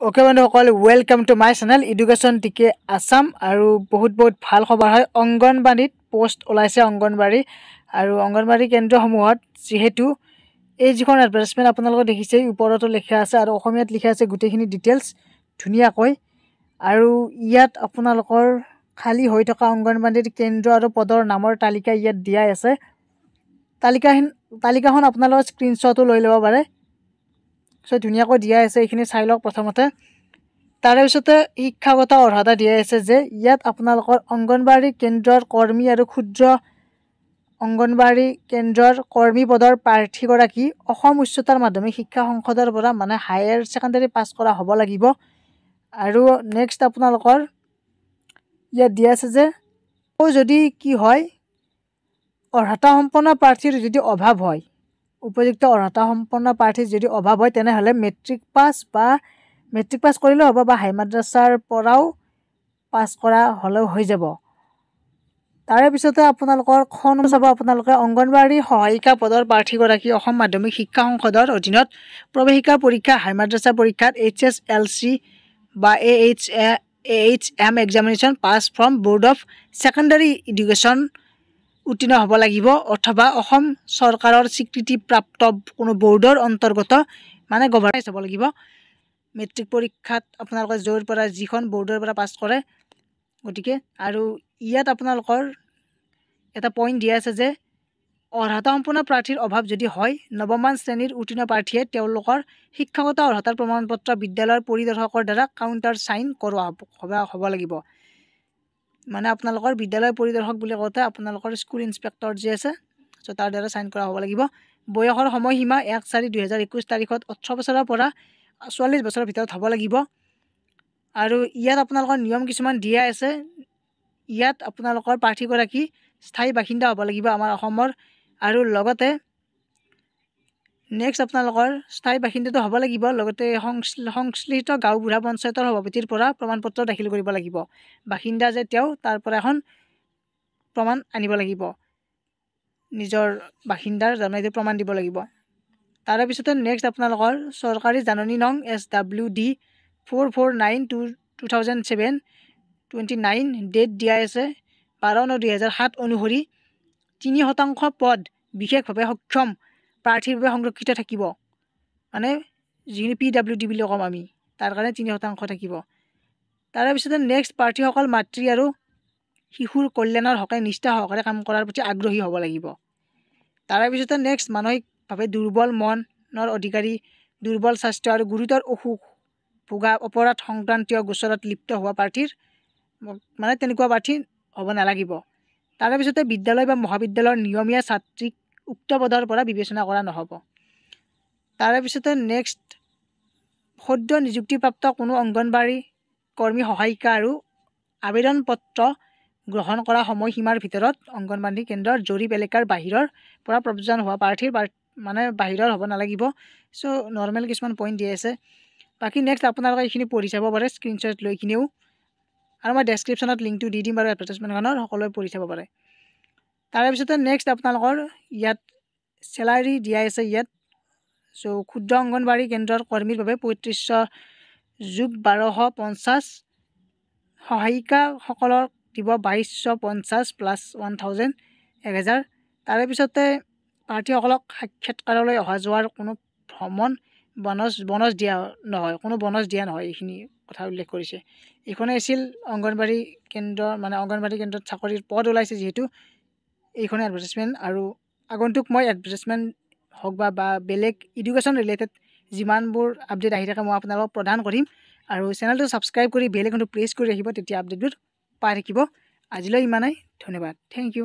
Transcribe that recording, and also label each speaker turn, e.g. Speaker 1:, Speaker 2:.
Speaker 1: Okay বন্ধুসকল welcome to my channel education TK Assam আৰু বহুত বহুত ভাল খবৰ হয়। অংগনবাদীত পষ্ট ওলাইছে অংগনবাদী আৰু অংগনবাদী কেন্দ্ৰসমূহত যিহেতু এই যিখন এডভাৰটাইজমেণ্ট আপোনালোকে দেখিছে ওপৰতো লিখা আছে আৰু অসমীয়াত লিখা আছে গোটেইখিনি ডিটেইলছ ধুনীয়াকৈ। আৰু ইয়াত আপোনালোকৰ খালী হৈ থকা অংগনবাদীৰ কেন্দ্ৰ আৰু পদৰ নামৰ তালিকা ইয়াত দিয়াই আছে। তালিকাখন তালিকাখন আপোনালোকে স্ক্ৰীণশ্বটো লৈ ল'ব পাৰে। চ' ধুনীয়াকৈ দিয়াই আছে এইখিনি চাই লওক প্ৰথমতে। তাৰে পিছতে শিক্ষাগত অৰ্হতা দিয়াই আছে যে ইয়াত আপোনালোকৰ অংগনবাদী কেন্দ্ৰৰ কৰ্মী আৰু ক্ষুদ্ৰ অংগনবাদী কেন্দ্ৰৰ কৰ্মী পদৰ প্ৰাৰ্থীগৰাকী অসম উচ্চতৰ মাধ্যমিক শিক্ষা সংসদৰ পৰা মানে হায়াৰ ছেকেণ্ডেৰী পাছ কৰা হ'ব লাগিব। আৰু নেক্সট আপোনালোকৰ ইয়াত দিয়া আছে যে যদি কি হয় অৰ্হতা সম্পন্ন প্ৰাৰ্থীৰ যদি অভাৱ হয় উপযুক্ত অৰ্হতা সম্পন্ন প্ৰাৰ্থীৰ যদি অভাৱ হয় তেনেহ'লে মেট্ৰিক পাছ বা মেট্ৰিক পাছ কৰিলেও হ'ব বা হাই মাদ্ৰাছাৰ পৰাও পাছ কৰা হ'লেও হৈ যাব। তাৰে পিছতে আপোনালোকৰ খন চাব আপোনালোকে অংগনবাড়ী সহায়িকা পদৰ প্ৰাৰ্থীগৰাকী অসম মাধ্যমিক শিক্ষা সংসদৰ অধীনত প্ৰৱেশিকা পৰীক্ষা হাই মাদ্ৰাছা পৰীক্ষাত এইচ এছ এল চি বা A H A H M examination pass from board of secondary education উত্তীৰ্ণ হ'ব লাগিব অথবা অসম চৰকাৰৰ স্বীকৃতিপ্ৰাপ্ত কোনো বৰ্ডৰ অন্তৰ্গত মানে গভাৰ্ণেঞ্চ হ'ব লাগিব। মেট্ৰিক পৰীক্ষাত আপোনালোকে য'ৰ পৰা যিখন বৰ্ডৰ পৰা পাছ কৰে গতিকে আৰু ইয়াত আপোনালোকৰ এটা পইণ্ট দিয়া আছে যে অৰ্হতা সম্পূৰ্ণ প্ৰাৰ্থীৰ অভাৱ যদি হয় নৱমান শ্ৰেণীৰ উত্তীৰ্ণ প্ৰাৰ্থীয়ে তেওঁলোকৰ শিক্ষাগত অৰ্হতাৰ প্ৰমাণ পত্ৰ বিদ্যালয়ৰ পৰিদৰ্শকৰ দ্বাৰা কাউণ্টাৰ চাইন কৰোৱা হ'ব হ'ব লাগিব। মানে আপোনালোকৰ বিদ্যালয় পৰিদৰ্শক বুলি কওঁতে আপোনালোকৰ স্কুল ইনস্পেক্টৰ যি আছে চ' তাৰ দ্বাৰা চাইন কৰা হ'ব লাগিব। বয়সৰ সময়সীমা এক চাৰি দুহেজাৰ একৈছ তাৰিখত ওঠৰ বছৰৰ পৰা চল্লিছ বছৰৰ ভিতৰত হ'ব লাগিব। আৰু ইয়াত আপোনালোকৰ নিয়ম কিছুমান দিয়া আছে। ইয়াত আপোনালোকৰ প্ৰাৰ্থীগৰাকী স্থায়ী বাসিন্দা হ'ব লাগিব আমাৰ অসমৰ। আৰু লগতে নেক্সট আপোনালোকৰ স্থায়ী বাসিন্দাটো হ'ব লাগিব লগতে সংশ্লিষ্ট গাঁও বুঢ়া পঞ্চায়তৰ সভাপতিৰ পৰা প্ৰমাণ পত্ৰ দাখিল কৰিব লাগিব। বাসিন্দা যে তেওঁ তাৰ পৰা এখন প্ৰমাণ আনিব লাগিব। নিজৰ বাসিন্দাৰ তাৰমানে প্ৰমাণ দিব লাগিব। তাৰে পিছতে নেক্সট আপোনালোকৰ চৰকাৰী জাননী নং S W D four four nine two two thousand seven twenty nine date দিয়া আছে বাৰ ন দুহেজাৰ সাত অনুসৰি তিনি শতাংশ পদ বিশেষভাৱে সক্ষম প্ৰাৰ্থীৰ বাবে সংৰক্ষিত থাকিব। মানে যিখিনি পি ডাব্লিউ ডি বুলি ক'ম আমি তাৰ কাৰণে তিনি শতাংশ থাকিব। তাৰে পিছতে নেক্সট প্ৰাৰ্থীসকল মাতৃ আৰু শিশুৰ কল্যাণৰ হকে নিষ্ঠা সহকাৰে কাম কৰাৰ প্ৰতি আগ্ৰহী হ'ব লাগিব। তাৰে পিছতে নেক্সট মানসিকভাৱে দুৰ্বল মনৰ অধিকাৰী দুৰ্বল স্বাস্থ্য আৰু গুৰুতৰ অসুখ ভোগা অপৰাধ সংক্ৰান্তীয় গোচৰত লিপ্ত হোৱা প্ৰাৰ্থীৰ মানে তেনেকুৱা প্ৰাৰ্থী হ'ব নালাগিব। তাৰে পিছতে বিদ্যালয় বা মহাবিদ্যালয়ৰ নিয়মীয়া ছাত্ৰীক উক্ত পদৰ পৰা বিবেচনা কৰা নহ'ব। তাৰে পিছতে নেক্সট সদ্য নিযুক্তিপ্ৰাপ্ত কোনো অংগনবাড়ী কৰ্মী সহায়িকা আৰু আবেদন পত্ৰ গ্ৰহণ কৰা সময়সীমাৰ ভিতৰত অংগনবাদী কেন্দ্ৰৰ জৰীপ এলেকাৰ বাহিৰৰ পৰা প্ৰব্ৰজন হোৱা প্ৰাৰ্থীৰ মানে বাহিৰৰ হ'ব নালাগিব। চ' নৰ্মেল কিছুমান পইণ্ট দি আছে। বাকী নেক্সট আপোনালোকে এইখিনি পঢ়ি চাব পাৰে স্ক্ৰীণশ্বট লৈ কিনেও। আৰু মই ডেছক্ৰিপশ্যনত লিংকটো দি দিম বাৰু এডভাৰটাইজমেণ্টখনৰ সকলোৱে পঢ়ি চাব পাৰে। তাৰে পিছতে নেক্সট আপোনালোকৰ ইয়াত চেলাৰী দিয়াই আছে ইয়াত। চ' ক্ষুদ্ৰ অংগনবাড়ী কেন্দ্ৰৰ কৰ্মীৰ বাবে পঁয়ত্ৰিছশ যোগ বাৰশ পঞ্চাছ সহায়িকাসকলক দিব বাইছশ পঞ্চাছ প্লাছ ওৱান থাউজেণ্ড এক হেজাৰ। তাৰে পিছতে প্ৰাৰ্থীসকলক সাক্ষাৎকাৰলৈ অহা যোৱাৰ কোনো ভ্ৰমণ বনজ বনজ দিয়া নহয় কোনো বনজ দিয়া নহয় এইখিনি কথা উল্লেখ কৰিছে। এইখনে আছিল অংগনবাড়ী কেন্দ্ৰ মানে অংগনবাড়ী কেন্দ্ৰত চাকৰিৰ পদ ওলাইছে যিহেতু। এইখনে এডভাৰটাইজমেণ্ট আৰু আগন্তুক মই এডভাৰটাইজমেণ্ট হওক বা বা বেলেগ এডুকেশ্যন ৰিলেটেড যিমানবোৰ আপডেট আহি থাকে মই আপোনালোকক প্ৰদান কৰিম আৰু চেনেলটো ছাবস্ক্ৰাইব কৰি বেল আইকনটো প্ৰেছ কৰি ৰাখিব তেতিয়া আপডেটবোৰ পাই থাকিব। আজিলৈ ইমানেই ধন্যবাদ। Thank U